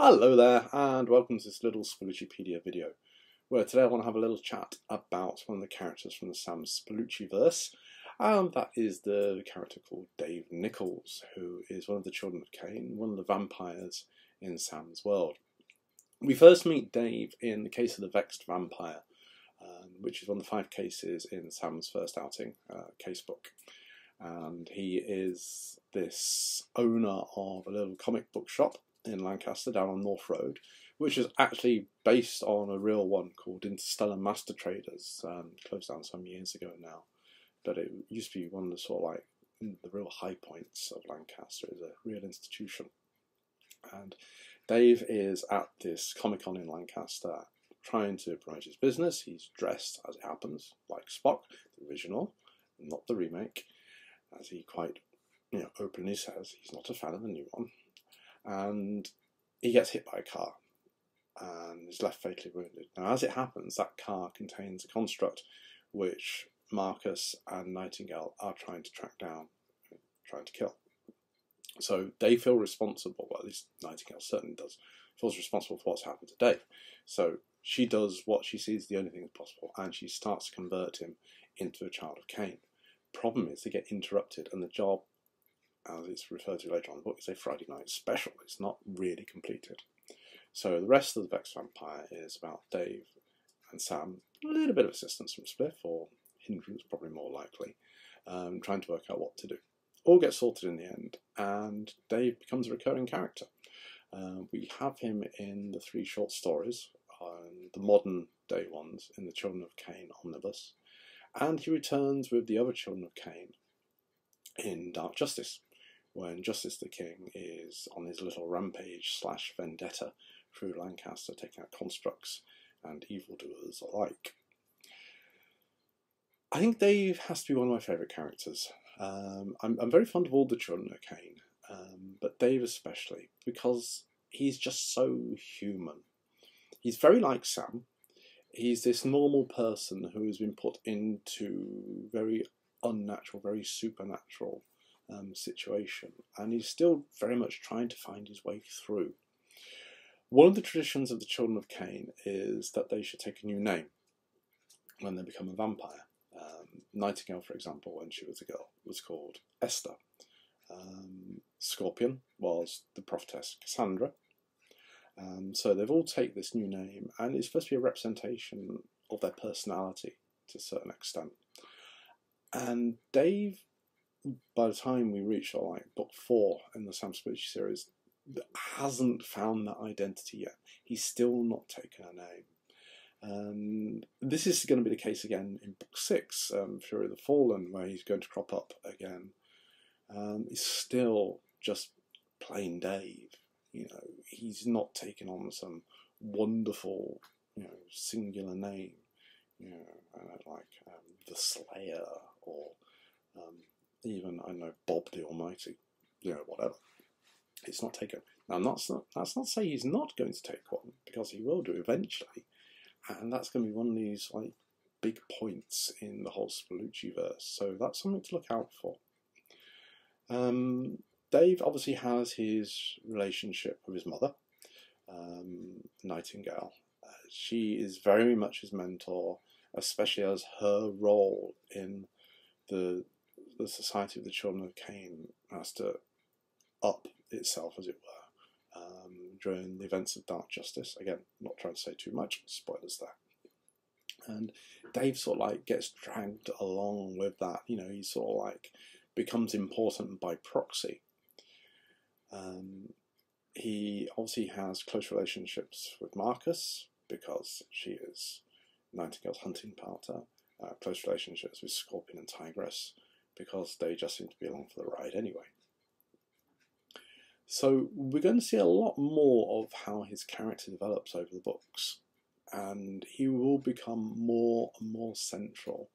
Hello there and welcome to this little Spalluccipedia video where today I want to have a little chat about one of the characters from the Sam Spallucci verse and that is the character called Dave Nichols who is one of the children of Cain, one of the vampires in Sam's world. We first meet Dave in the case of the Vexed Vampire um, which is one of the five cases in Sam's first outing uh, casebook and he is this owner of a little comic book shop in Lancaster down on North Road, which is actually based on a real one called Interstellar Master Traders, um, closed down some years ago now. But it used to be one of the sort of like the real high points of Lancaster as a real institution. And Dave is at this Comic Con in Lancaster trying to promote his business. He's dressed, as it happens, like Spock, the original, not the remake, as he quite you know, openly says he's not a fan of the new one and he gets hit by a car and is left fatally wounded. Now, as it happens, that car contains a construct which Marcus and Nightingale are trying to track down, trying to kill. So they feel responsible, well, at least Nightingale certainly does, feels responsible for what's happened to Dave. So she does what she sees the only thing that's possible, and she starts to convert him into a child of Cain. Problem is, they get interrupted, and the job as it's referred to later on in the book, is a Friday night special. It's not really completed. So the rest of the Vex Vampire is about Dave and Sam, a little bit of assistance from Spliff, or hindrance probably more likely, um, trying to work out what to do. All gets sorted in the end, and Dave becomes a recurring character. Uh, we have him in the three short stories, um, the modern day ones in the Children of Cain omnibus, and he returns with the other Children of Cain in Dark Justice when Justice the King is on his little rampage slash vendetta through Lancaster, taking out constructs and evildoers alike. I think Dave has to be one of my favourite characters. Um, I'm, I'm, very fond of all the children of Cain, um, but Dave especially, because he's just so human. He's very like Sam. He's this normal person who has been put into very unnatural, very supernatural um, situation, and he's still very much trying to find his way through. One of the traditions of the children of Cain is that they should take a new name when they become a vampire. Um, Nightingale, for example, when she was a girl, was called Esther. Um, Scorpion was the prophetess Cassandra. Um, so they've all taken this new name, and it's supposed to be a representation of their personality to a certain extent. And Dave by the time we reach like book four in the Sam Spallucci series, hasn't found that identity yet. He's still not taken a name. Um, this is going to be the case again in book six, um, Fury of the Fallen, where he's going to crop up again. Um, he's still just plain Dave. You know, he's not taken on some wonderful, you know, singular name. You know, uh, like um, the Slayer or um, even I know Bob the Almighty, you know, whatever. It's not taken. Now, that's not that's not say he's not going to take one because he will do eventually, and that's going to be one of these like big points in the whole Spallucci verse. So that's something to look out for. Um, Dave obviously has his relationship with his mother, um, Nightingale. Uh, she is very much his mentor, especially as her role in the the Society of the Children of Cain has to up itself, as it were, um, during the events of Dark Justice. Again, not trying to say too much, spoilers there. And Dave sort of like gets dragged along with that. You know, he sort of like becomes important by proxy. Um, he obviously has close relationships with Marcus because she is Nightingale's hunting partner. Uh, close relationships with Scorpion and Tigress because they just seem to be along for the ride anyway. So we're going to see a lot more of how his character develops over the books, and he will become more and more central,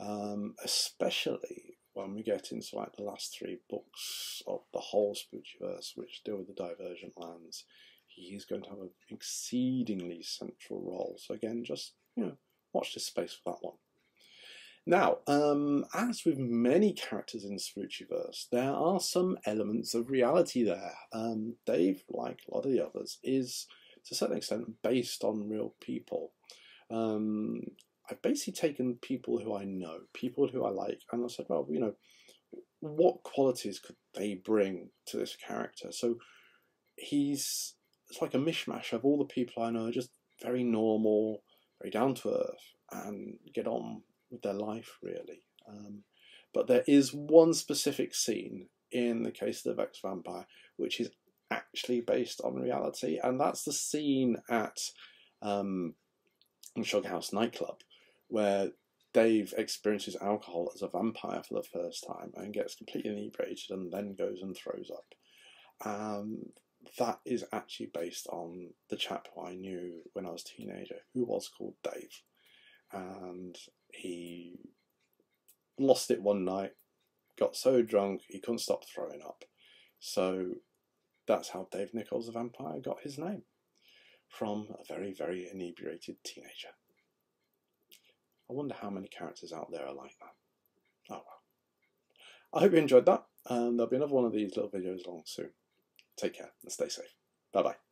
um, especially when we get into like the last three books of the whole Spookyverse, which deal with the Divergent Lands. He's going to have an exceedingly central role. So again, just you know, watch this space for that one. Now, um, as with many characters in Spallucciverse, there are some elements of reality there. Um, Dave, like a lot of the others, is to a certain extent based on real people. Um, I've basically taken people who I know, people who I like, and I said, well, you know, what qualities could they bring to this character? So he's it's like a mishmash of all the people I know, just very normal, very down to earth, and get on with their life, really. Um, but there is one specific scene in the case of the Vex Vampire which is actually based on reality, and that's the scene at um, Sugar House nightclub where Dave experiences alcohol as a vampire for the first time and gets completely inebriated and then goes and throws up. Um, that is actually based on the chap who I knew when I was a teenager who was called Dave. And he lost it one night, got so drunk he couldn't stop throwing up. So that's how Dave Nichols the vampire got his name from a very, very inebriated teenager. I wonder how many characters out there are like that. Oh well. I hope you enjoyed that, and there'll be another one of these little videos along soon. Take care and stay safe. Bye bye.